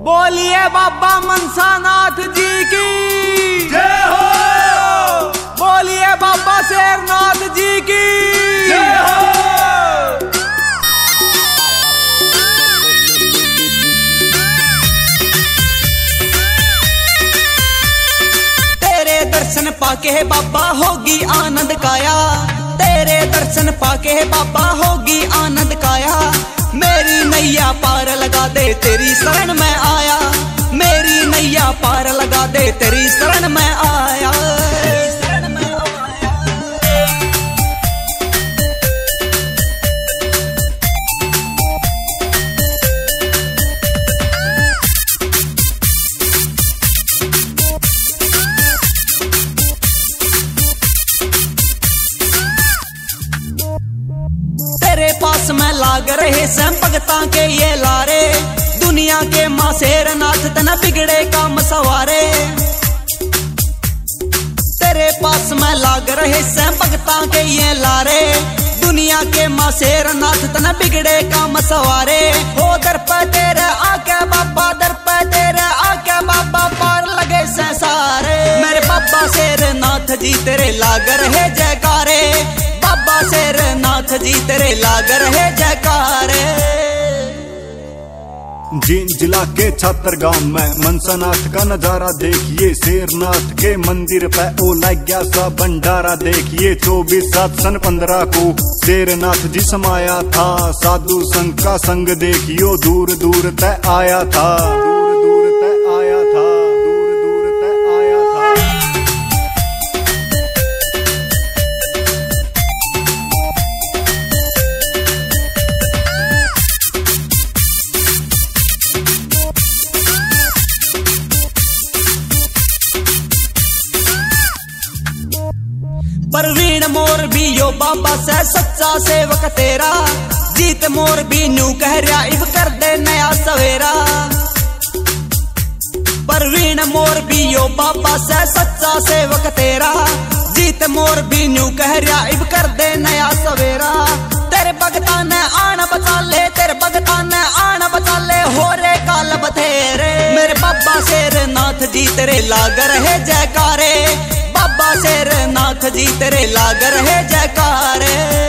बोलिए बाबा मनसानाथ जी की। जय हो। बोलिए बाबा शेरनाथ जी की। जय हो। तेरे दर्शन पाके बाबा होगी आनंद काया। तेरे दर्शन पाके बाबा होगी आनंद काया। मेरी नैया पार लगा दे तेरी शरण में नैया पार लगा दे, तेरी शरण में आया। तेरे पास में लाग रहे सैम भगता के ये लारे। दुनिया के माँ शेर नाथ तना बिगड़े काम सवारे। तेरे पास में लाग रहे सैम भगता के ये लारे। दुनिया के माँ शेर नाथ तना बिगड़े काम सवारे। हो दर पे तेरे आके बाबा दर पे तेरे आके बाबा पार लगे से सारे मेरे बाबा शेर नाथ जी तेरे लाग रहे जयकारे। बाबा शेर नाथ जी तेरे लाग रहे जयकारे। जीन जिला के छात्र गाँव में मनसानाथ का नज़ारा देखिए, शेरनाथ के मंदिर पे ओ लग गया सा भंडारा देखिए, चौबीस सात सन पंद्रह को शेरनाथ जी समाया था, साधु संघ का संग देखियो दूर दूर तय आया था। परवीन मोर भी यो बाबा से, सच्चा सेवक तेरा। जीत मोर भी नू कह रहा इब कर दे नया सवेरा। परवीन मोर भी यो बाबा से, सच्चा सेवक तेरा। जीत मोर भी नू कह रहा इब कर दे नया सवेरा। तेरे भगता ने आन बचा ले, तेरे भगता ने आन बचा ले, हो रे काल बथेरे। मेरे बाबा शेर नाथ जी तेरे लाग रहे जयकारे। बाबा शेर नाथ जी तेरे लाग रहे जयकारे।